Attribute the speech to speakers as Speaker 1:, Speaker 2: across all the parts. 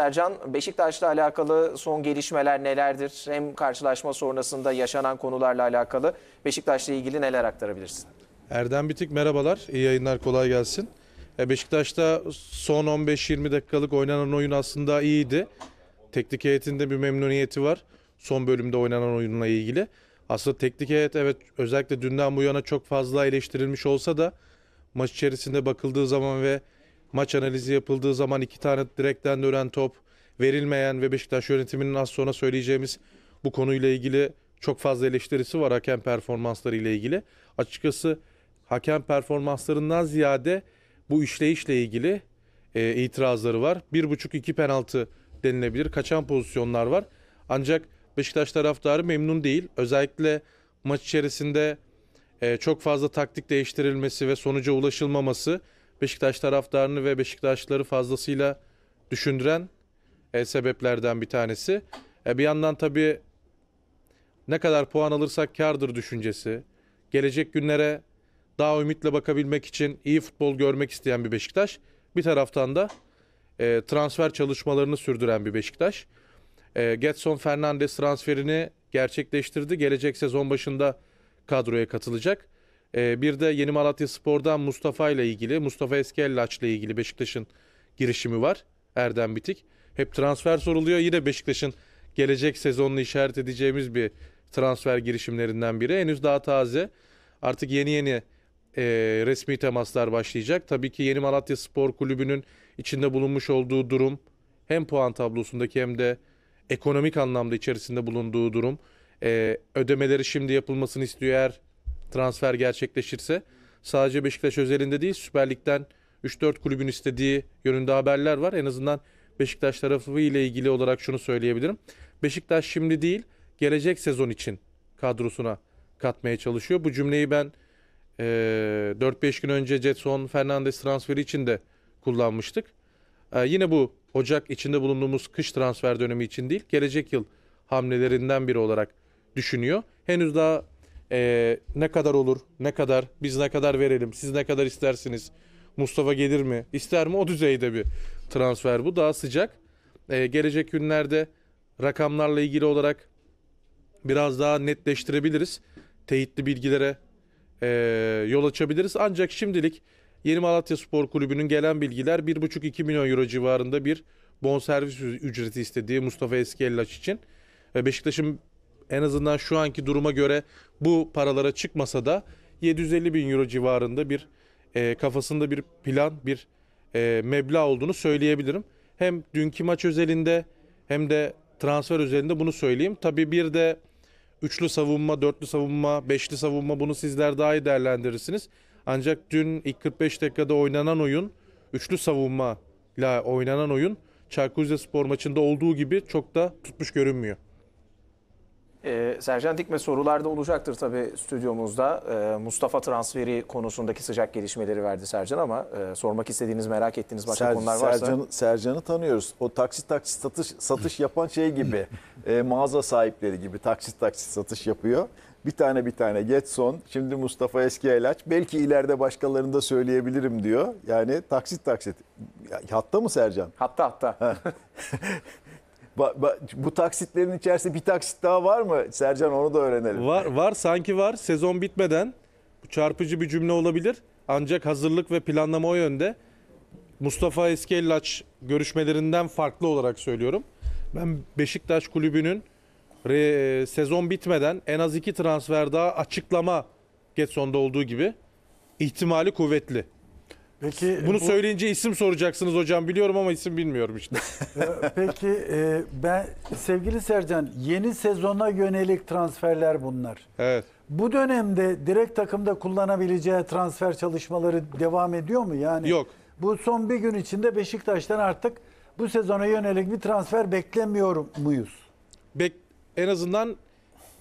Speaker 1: Sercan, Beşiktaş'la alakalı son gelişmeler nelerdir? Hem karşılaşma sonrasında yaşanan konularla alakalı Beşiktaş'la ilgili neler aktarabilirsin?
Speaker 2: Erdem Bitik merhabalar. İyi yayınlar kolay gelsin. E, Beşiktaş'ta son 15-20 dakikalık oynanan oyun aslında iyiydi. Teknik heyetinde bir memnuniyeti var. Son bölümde oynanan oyunla ilgili. Aslında teknik heyet evet özellikle dünden bu yana çok fazla eleştirilmiş olsa da maç içerisinde bakıldığı zaman ve maç analizi yapıldığı zaman iki tane direkten dönen top verilmeyen ve Beşiktaş yönetiminin az sonra söyleyeceğimiz bu konuyla ilgili çok fazla eleştirisi var hakem performansları ile ilgili. Açıkçası hakem performanslarından ziyade bu işleyişle ilgili e, itirazları var. Bir buçuk iki penaltı denilebilir. Kaçan pozisyonlar var. Ancak Beşiktaş taraftarı memnun değil. Özellikle maç içerisinde e, çok fazla taktik değiştirilmesi ve sonuca ulaşılmaması Beşiktaş taraftarını ve Beşiktaşlıları fazlasıyla düşündüren e, sebeplerden bir tanesi. E, bir yandan tabii ne kadar puan alırsak kardır düşüncesi. Gelecek günlere daha ümitle bakabilmek için iyi futbol görmek isteyen bir Beşiktaş. Bir taraftan da e, transfer çalışmalarını sürdüren bir Beşiktaş. E, Getson Fernandes transferini gerçekleştirdi. Gelecek sezon başında kadroya katılacak. E, bir de Yeni Malatya Spor'dan Mustafa ile ilgili, Mustafa Eskellaç ile ilgili Beşiktaş'ın girişimi var. Erdem Bitik. Hep transfer soruluyor. Yine Beşiktaş'ın gelecek sezonunu işaret edeceğimiz bir transfer girişimlerinden biri. Henüz daha taze. Artık yeni yeni e, resmi temaslar başlayacak. Tabii ki Yeni Malatya Spor Kulübü'nün içinde bulunmuş olduğu durum hem puan tablosundaki hem de ekonomik anlamda içerisinde bulunduğu durum. E, ödemeleri şimdi yapılmasını istiyor eğer transfer gerçekleşirse. Sadece Beşiktaş özelinde değil Süper Lig'den 3-4 kulübün istediği yönünde haberler var. En azından Beşiktaş tarafı ile ilgili olarak şunu söyleyebilirim. Beşiktaş şimdi değil gelecek sezon için kadrosuna katmaya çalışıyor. Bu cümleyi ben e, 4-5 gün önce Jetson Fernandes transferi için de kullanmıştık. E, yine bu Ocak içinde bulunduğumuz kış transfer dönemi için değil, gelecek yıl hamlelerinden biri olarak düşünüyor. Henüz daha e, ne kadar olur, ne kadar, biz ne kadar verelim, siz ne kadar istersiniz, Mustafa gelir mi, ister mi o düzeyde bir transfer bu. Daha sıcak. E, gelecek günlerde rakamlarla ilgili olarak biraz daha netleştirebiliriz. Teyitli bilgilere e, yol açabiliriz. Ancak şimdilik Yeni Malatya Spor Kulübü'nün gelen bilgiler 1,5-2 milyon euro civarında bir bonservis ücreti istediği Mustafa Eskellaç için. Beşiktaş'ın en azından şu anki duruma göre bu paralara çıkmasa da 750 bin euro civarında bir e, kafasında bir plan, bir e, meblağ olduğunu söyleyebilirim. Hem dünkü maç özelinde hem de transfer özelinde bunu söyleyeyim. Tabii bir de üçlü savunma, dörtlü savunma, beşli savunma bunu sizler daha iyi değerlendirirsiniz. Ancak dün ilk 45 dakikada oynanan oyun, üçlü savunma ile oynanan oyun Çaykur Rizespor maçında olduğu gibi çok da tutmuş görünmüyor.
Speaker 1: Ee, Sercan Dikme sorularda olacaktır tabii stüdyomuzda. Ee, Mustafa transferi konusundaki sıcak gelişmeleri verdi Sercan ama e, sormak istediğiniz, merak ettiğiniz başka
Speaker 3: Ser-
Speaker 1: konular varsa...
Speaker 3: Sercan'ı, Sercan'ı tanıyoruz. O taksit taksit satış satış yapan şey gibi. e, mağaza sahipleri gibi taksit taksit satış yapıyor. Bir tane bir tane Getson, şimdi Mustafa Eskiyelaç. Belki ileride başkalarını da söyleyebilirim diyor. Yani taksit taksit. Hatta mı Sercan?
Speaker 1: Hatta hatta.
Speaker 3: Bu taksitlerin içerisinde bir taksit daha var mı? Sercan onu da öğrenelim.
Speaker 2: Var var sanki var. Sezon bitmeden çarpıcı bir cümle olabilir. Ancak hazırlık ve planlama o yönde. Mustafa Eskellaç görüşmelerinden farklı olarak söylüyorum. Ben Beşiktaş kulübünün re- sezon bitmeden en az iki transfer daha açıklama Getson'da olduğu gibi ihtimali kuvvetli.
Speaker 4: Peki
Speaker 2: Bunu
Speaker 4: bu-
Speaker 2: söyleyince isim soracaksınız hocam biliyorum ama isim bilmiyorum işte.
Speaker 4: e, Peki e, ben sevgili Sercan yeni sezona yönelik transferler bunlar.
Speaker 2: Evet.
Speaker 4: Bu dönemde direkt takımda kullanabileceği transfer çalışmaları devam ediyor mu? Yani
Speaker 2: Yok.
Speaker 4: Bu son bir gün içinde Beşiktaş'tan artık bu sezona yönelik bir transfer beklemiyor muyuz?
Speaker 2: Bek, en azından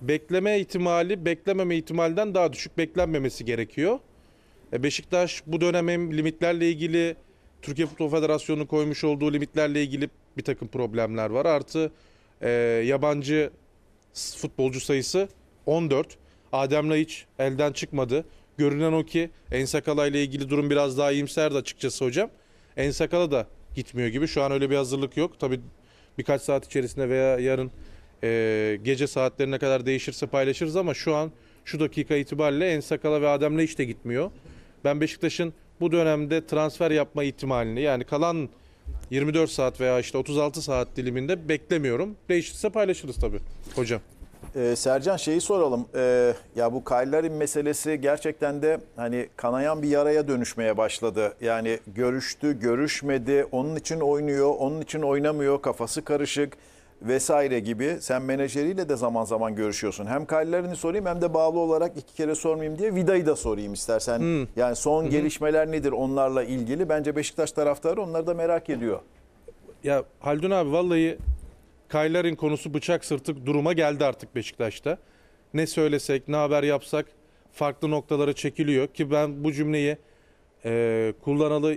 Speaker 2: bekleme ihtimali beklememe ihtimalden daha düşük beklenmemesi gerekiyor. E, Beşiktaş bu dönem hem limitlerle ilgili Türkiye Futbol Federasyonu'nun koymuş olduğu limitlerle ilgili bir takım problemler var. Artı e, yabancı futbolcu sayısı 14. Adem Laiç elden çıkmadı. Görünen o ki Ensakala ile ilgili durum biraz daha iyimserdi açıkçası hocam. Ensakala da gitmiyor gibi. Şu an öyle bir hazırlık yok. Tabii birkaç saat içerisinde veya yarın e, gece saatlerine kadar değişirse paylaşırız ama şu an şu dakika itibariyle Ensakala ve Adem'le hiç de gitmiyor. Ben Beşiktaş'ın bu dönemde transfer yapma ihtimalini yani kalan 24 saat veya işte 36 saat diliminde beklemiyorum. Değişirse paylaşırız tabii hocam.
Speaker 3: Ee, Sercan şeyi soralım. Ee, ya bu Kaylarin meselesi gerçekten de hani kanayan bir yaraya dönüşmeye başladı. Yani görüştü, görüşmedi, onun için oynuyor, onun için oynamıyor, kafası karışık vesaire gibi. Sen menajeriyle de zaman zaman görüşüyorsun. Hem Kaylarin'i sorayım hem de bağlı olarak iki kere sormayayım diye Vida'yı da sorayım istersen. Yani son gelişmeler nedir onlarla ilgili? Bence Beşiktaş taraftarı onları da merak ediyor.
Speaker 2: Ya Haldun abi vallahi Kaylar'ın konusu bıçak sırtık duruma geldi artık Beşiktaş'ta. Ne söylesek, ne haber yapsak farklı noktalara çekiliyor ki ben bu cümleyi e, kullanalı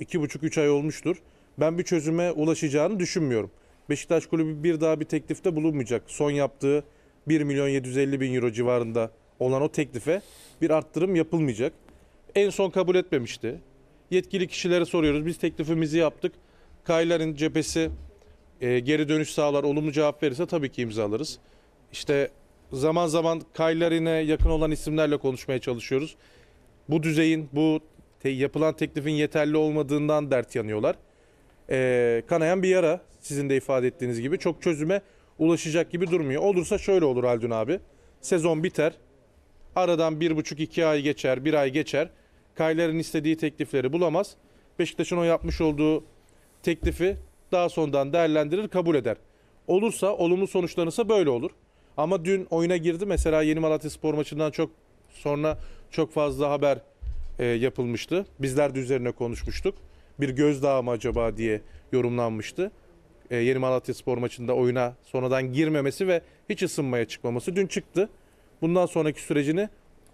Speaker 2: iki buçuk üç ay olmuştur. Ben bir çözüme ulaşacağını düşünmüyorum. Beşiktaş kulübü bir daha bir teklifte bulunmayacak. Son yaptığı 1 milyon 750 bin euro civarında olan o teklife bir arttırım yapılmayacak. En son kabul etmemişti. Yetkili kişilere soruyoruz. Biz teklifimizi yaptık. Kaylar'ın cephesi e, geri dönüş sağlar, olumlu cevap verirse tabii ki imzalarız. İşte zaman zaman Kaylar'ine yakın olan isimlerle konuşmaya çalışıyoruz. Bu düzeyin, bu te- yapılan teklifin yeterli olmadığından dert yanıyorlar. E, kanayan bir yara sizin de ifade ettiğiniz gibi çok çözüme ulaşacak gibi durmuyor. Olursa şöyle olur Haldun abi. Sezon biter. Aradan bir buçuk iki ay geçer, bir ay geçer. Kaylar'ın istediği teklifleri bulamaz. Beşiktaş'ın o yapmış olduğu teklifi daha sonradan değerlendirir, kabul eder. Olursa, olumlu sonuçlanırsa böyle olur. Ama dün oyuna girdi. Mesela Yeni Malatya Spor maçından çok sonra çok fazla haber e, yapılmıştı. Bizler de üzerine konuşmuştuk. Bir gözdağı mı acaba diye yorumlanmıştı. E, Yeni Malatya Spor maçında oyuna sonradan girmemesi ve hiç ısınmaya çıkmaması dün çıktı. Bundan sonraki sürecini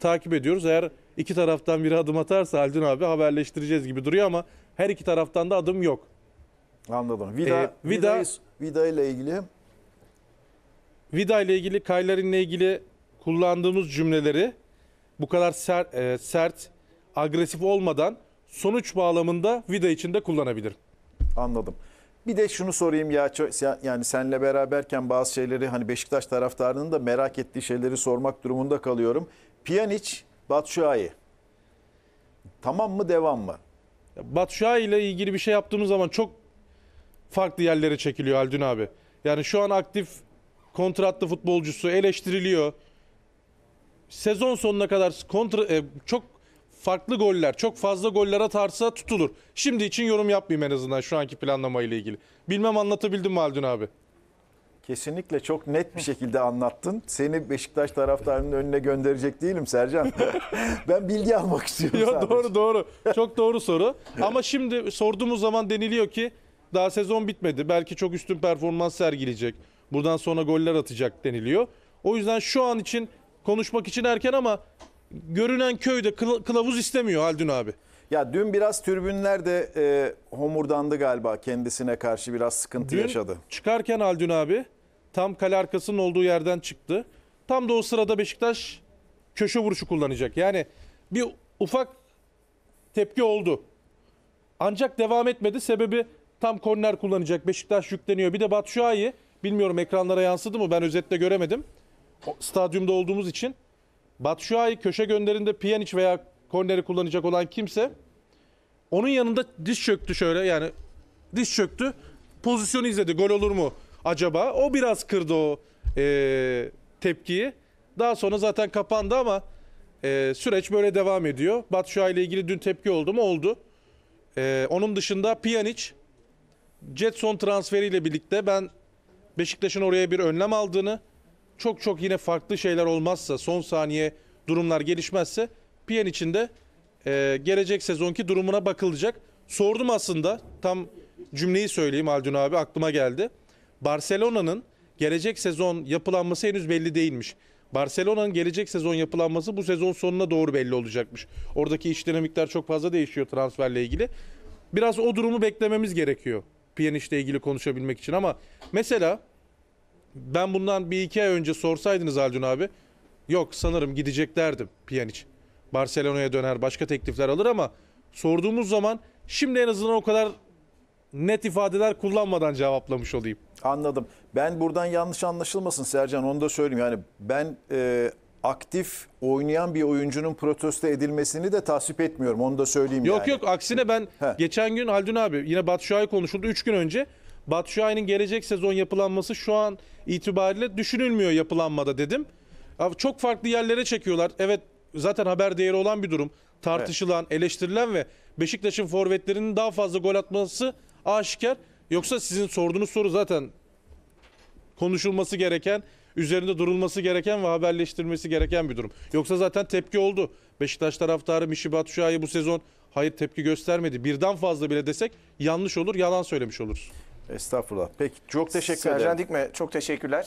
Speaker 2: takip ediyoruz. Eğer iki taraftan biri adım atarsa Haldun abi haberleştireceğiz gibi duruyor ama her iki taraftan da adım yok.
Speaker 3: Anladım. Vida,
Speaker 2: Ee, Vida-
Speaker 3: Vida, ile ilgili
Speaker 2: Vida ile ilgili, Kaylar'ın ile ilgili kullandığımız cümleleri bu kadar sert, e, sert, agresif olmadan sonuç bağlamında Vida için de kullanabilirim.
Speaker 3: Anladım. Bir de şunu sorayım ya yani senle beraberken bazı şeyleri hani Beşiktaş taraftarının da merak ettiği şeyleri sormak durumunda kalıyorum. Pjanic, Batshuayi. Tamam mı devam mı?
Speaker 2: Batshuayi ile ilgili bir şey yaptığımız zaman çok farklı yerlere çekiliyor Haldun abi. Yani şu an aktif kontratlı futbolcusu eleştiriliyor. Sezon sonuna kadar kontra, e, çok farklı goller, çok fazla goller atarsa tutulur. Şimdi için yorum yapmayayım en azından şu anki planlama ile ilgili. Bilmem anlatabildim mi Haldun abi?
Speaker 3: Kesinlikle çok net bir şekilde anlattın. Seni Beşiktaş taraftarının önüne gönderecek değilim Sercan. ben bilgi almak istiyorum
Speaker 2: Yo,
Speaker 3: sadece.
Speaker 2: doğru doğru. Çok doğru soru. Ama şimdi sorduğumuz zaman deniliyor ki daha sezon bitmedi. Belki çok üstün performans sergileyecek. Buradan sonra goller atacak deniliyor. O yüzden şu an için konuşmak için erken ama görünen köyde kıla- kılavuz istemiyor Haldun abi.
Speaker 3: Ya dün biraz tribünler de e, homurdandı galiba kendisine karşı biraz sıkıntı
Speaker 2: Dün
Speaker 3: yaşadı.
Speaker 2: çıkarken Haldun abi tam kale arkasının olduğu yerden çıktı. Tam da o sırada Beşiktaş köşe vuruşu kullanacak. Yani bir ufak tepki oldu. Ancak devam etmedi. Sebebi tam korner kullanacak. Beşiktaş yükleniyor. Bir de Batshuayi bilmiyorum ekranlara yansıdı mı ben özetle göremedim. Stadyumda olduğumuz için. Batshuayi köşe gönderinde Pjanic veya korneri kullanacak olan kimse onun yanında diz çöktü şöyle yani diz çöktü. Pozisyonu izledi. Gol olur mu acaba? O biraz kırdı o e, tepkiyi. Daha sonra zaten kapandı ama e, süreç böyle devam ediyor. Batshuayi ile ilgili dün tepki oldu mu? Oldu. E, onun dışında Pjanic Jetson transferiyle birlikte ben Beşiktaş'ın oraya bir önlem aldığını çok çok yine farklı şeyler olmazsa son saniye durumlar gelişmezse Pjanic'in de e, gelecek sezonki durumuna bakılacak. Sordum aslında tam cümleyi söyleyeyim Haldun abi aklıma geldi. Barcelona'nın gelecek sezon yapılanması henüz belli değilmiş. Barcelona'nın gelecek sezon yapılanması bu sezon sonuna doğru belli olacakmış. Oradaki iş dinamikler çok fazla değişiyor transferle ilgili. Biraz o durumu beklememiz gerekiyor. Pjanic'le ilgili konuşabilmek için ama mesela ben bundan bir iki ay önce sorsaydınız Haldun abi yok sanırım gidecek derdim Pjanic. Barcelona'ya döner başka teklifler alır ama sorduğumuz zaman şimdi en azından o kadar net ifadeler kullanmadan cevaplamış olayım.
Speaker 3: Anladım. Ben buradan yanlış anlaşılmasın Sercan onu da söyleyeyim. Yani ben e, aktif oynayan bir oyuncunun protesto edilmesini de tasvip etmiyorum. Onu da söyleyeyim
Speaker 2: Yok
Speaker 3: yani.
Speaker 2: yok aksine ben
Speaker 3: He.
Speaker 2: geçen gün Haldun abi yine Batshuayi konuşuldu 3 gün önce. Batshuayi'nin gelecek sezon yapılanması şu an itibariyle düşünülmüyor yapılanmada dedim. Abi çok farklı yerlere çekiyorlar. Evet zaten haber değeri olan bir durum. Tartışılan, eleştirilen ve Beşiktaş'ın forvetlerinin daha fazla gol atması aşikar. Yoksa sizin sorduğunuz soru zaten konuşulması gereken, üzerinde durulması gereken ve haberleştirilmesi gereken bir durum. Yoksa zaten tepki oldu. Beşiktaş taraftarı Mişi Batshuayi bu sezon hayır tepki göstermedi. Birden fazla bile desek yanlış olur, yalan söylemiş oluruz.
Speaker 3: Estağfurullah. Peki çok teşekkür
Speaker 1: Sercan
Speaker 3: ederim.
Speaker 1: Dikme çok teşekkürler.